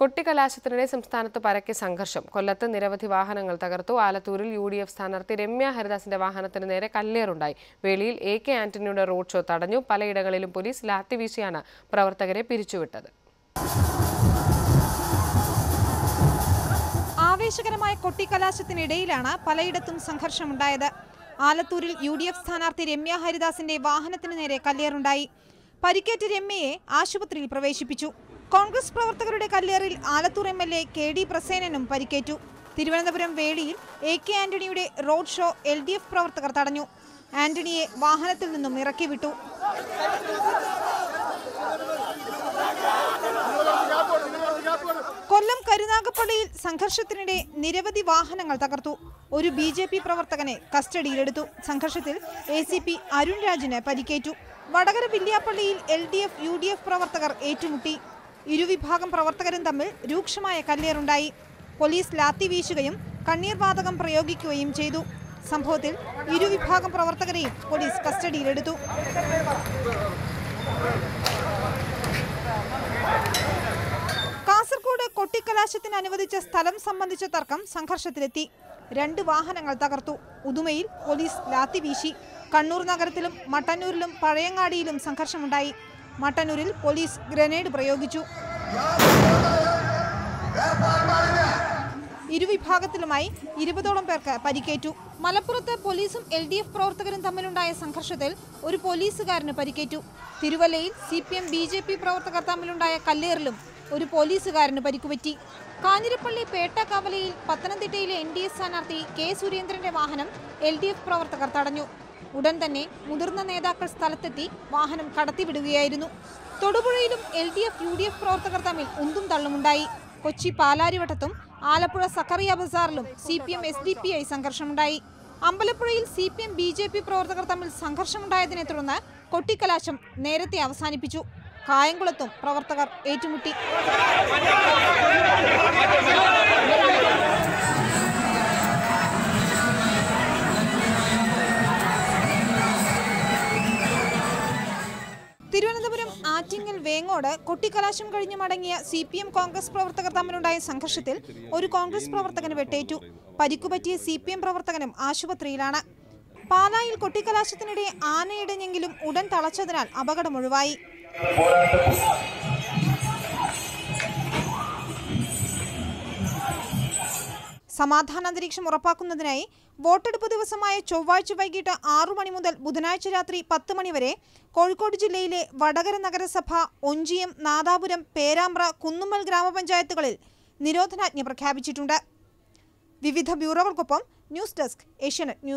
കൊട്ടിക്കലാശത്തിനിടെ സംസ്ഥാനത്ത് പരക്കെ സംഘർഷം. കൊല്ലത്ത് നിരവധി വാഹനങ്ങൾ തകർത്തു. ആലത്തൂരിൽ യു ഡി എഫ് സ്ഥാനാർത്ഥി രമ്യ ഹരിദാസിന്റെ വാഹനത്തിന് നേരെ കല്ലേറുണ്ടായി. വേളിയിൽ എ കെ ആന്റണിയുടെ റോഡ് ഷോ തടഞ്ഞു. പലയിടങ്ങളിലും പോലീസ് ലാത്തി വീശിയാണ് പ്രവർത്തകരെ പിരിച്ചുവിട്ടത്. ആവേശകരമായ കൊട്ടിക്കലാശത്തിനിടയിലാണ് പലയിടത്തും സംഘർഷമുണ്ടായത്. ആലത്തൂരിൽ യു ഡി എഫ് സ്ഥാനാർത്ഥി രമ്യ ഹരിദാസിന്റെ വാഹനത്തിന് നേരെ കല്ലേറുണ്ടായി. പരിക്കേറ്റ രമ്യയെ ആശുപത്രിയിൽ പ്രവേശിപ്പിച്ചു. കോൺഗ്രസ് പ്രവർത്തകരുടെ കല്ലേറിൽ Alathur M L A K D പ്രസേനനും പരിക്കേറ്റു. തിരുവനന്തപുരം വേളിയിൽ എ കെ ആന്റണിയുടെ road show L D F പ്രവർത്തകർ തടഞ്ഞു. ആന്റണിയെ വാഹനത്തിൽ നിന്നും ഇറക്കി വിട്ടു. കൊല്ലം കരുനാഗപ്പള്ളിയിൽ സംഘർഷത്തിനിടെ നിരവധി വാഹനങ്ങൾ തകർത്തു. ഒരു ബി ജെ പി പ്രവർത്തകനെ കസ്റ്റഡിയിലെടുത്തു. സംഘർഷത്തിൽ എ സി പി അരുൺ രാജിന് പരിക്കേറ്റു. Vadakara വില്യാപ്പള്ളിയിൽ L D F U D F പ്രവർത്തകർ ഏറ്റുമുട്ടി. ഇരുവിഭാഗം പ്രവർത്തകരും തമ്മിൽ രൂക്ഷമായ കല്ലേറുണ്ടായി. പോലീസ് ലാത്തി വീശുകയും കണ്ണീർ വാതകം പ്രയോഗിക്കുകയും ചെയ്തു. സംഭവത്തിൽ ഇരുവിഭാഗം പ്രവർത്തകരെയും പോലീസ് കസ്റ്റഡിയിലെടുത്തു. കാസർഗോഡ് കൊട്ടിക്കലാശത്തിന് അനുവദിച്ച സ്ഥലം സംബന്ധിച്ച തർക്കം സംഘർഷത്തിലെത്തി. രണ്ട് വാഹനങ്ങൾ തകർത്തു. ഉദുമയിൽ പോലീസ് ലാത്തി വീശി. കണ്ണൂർ നഗരത്തിലും മട്ടന്നൂരിലും പഴയങ്ങാടിയിലും സംഘർഷമുണ്ടായി. മട്ടന്നൂരിൽ പോലീസ് ഗ്രനേഡ് പ്രയോഗിച്ചു. ഇരുവിഭാഗത്തിലുമായി ഇരുപതോളം പേർക്ക് പരിക്കേറ്റു. മലപ്പുറത്ത് പോലീസും എൽ ഡി എഫ് പ്രവർത്തകരും തമ്മിലുണ്ടായ സംഘർഷത്തിൽ ഒരു പോലീസുകാരന് പരിക്കേറ്റു. തിരുവല്ലയിൽ C P M B J P പ്രവർത്തകർ തമ്മിലുണ്ടായ കല്ലേറിലും ഒരു പോലീസുകാരന് പരിക്കുപറ്റി. കാഞ്ഞിരപ്പള്ളി പേട്ടക്കവലയിൽ പത്തനംതിട്ടയിലെ എൻ ഡി എ സ്ഥാനാർത്ഥി കെ സുരേന്ദ്രന്റെ വാഹനം എൽ ഡി എഫ് പ്രവർത്തകർ തടഞ്ഞു. ഉടൻ തന്നെ മുതിർന്ന നേതാക്കൾ സ്ഥലത്തെത്തി വാഹനം കടത്തിവിടുകയായിരുന്നു. തൊടുപുഴയിലും L D F U D F പ്രവർത്തകർ തമ്മിൽ ഉന്തും തള്ളുമുണ്ടായി. കൊച്ചി പാലാരിവട്ടത്തും Alappuzha Zacharia ബസാറിലും C P M S D P I സംഘർഷമുണ്ടായി. അമ്പലപ്പുഴയിൽ C P M B J P പ്രവർത്തകർ തമ്മിൽ സംഘർഷമുണ്ടായതിനെ തുടർന്ന് കൊട്ടിക്കലാശം നേരത്തെ അവസാനിപ്പിച്ചു. കായംകുളത്തും പ്രവർത്തകർ ഏറ്റുമുട്ടി. തിരുവനന്തപുരം ആറ്റിങ്ങൽ വേങ്ങോട് കൊട്ടിക്കലാശം കഴിഞ്ഞ് മടങ്ങിയ സി പി എം കോൺഗ്രസ് പ്രവർത്തകർ തമ്മിലുണ്ടായ സംഘർഷത്തിൽ ഒരു കോൺഗ്രസ് പ്രവർത്തകന് വെട്ടേറ്റു. പരിക്കുപറ്റിയ സി പി എം പ്രവർത്തകനും ആശുപത്രിയിലാണ്. പാലായിൽ കൊട്ടിക്കലാശത്തിനിടെ ആനയിടഞ്ഞെങ്കിലും ഉടൻ തളച്ചതിനാൽ അപകടം സമാധാന അന്തരീക്ഷം ഉറപ്പാക്കുന്നതിനായി വോട്ടെടുപ്പ് ദിവസമായ ചൊവ്വാഴ്ച വൈകിട്ട് ആറു മണി മുതൽ ബുധനാഴ്ച രാത്രി പത്ത് മണിവരെ കോഴിക്കോട് ജില്ലയിലെ വടകര നഗരസഭ ഒഞ്ചിയം നാദാപുരം പേരാമ്പ്ര കുന്നുമ്മൽ ഗ്രാമപഞ്ചായത്തുകളിൽ നിരോധനാജ്ഞ പ്രഖ്യാപിച്ചിട്ടുണ്ട്. വിവിധ ബ്യൂറോകൾക്കൊപ്പം ന്യൂസ് ഡെസ്ക് ഏഷ്യാനെറ്റ് ന്യൂസ്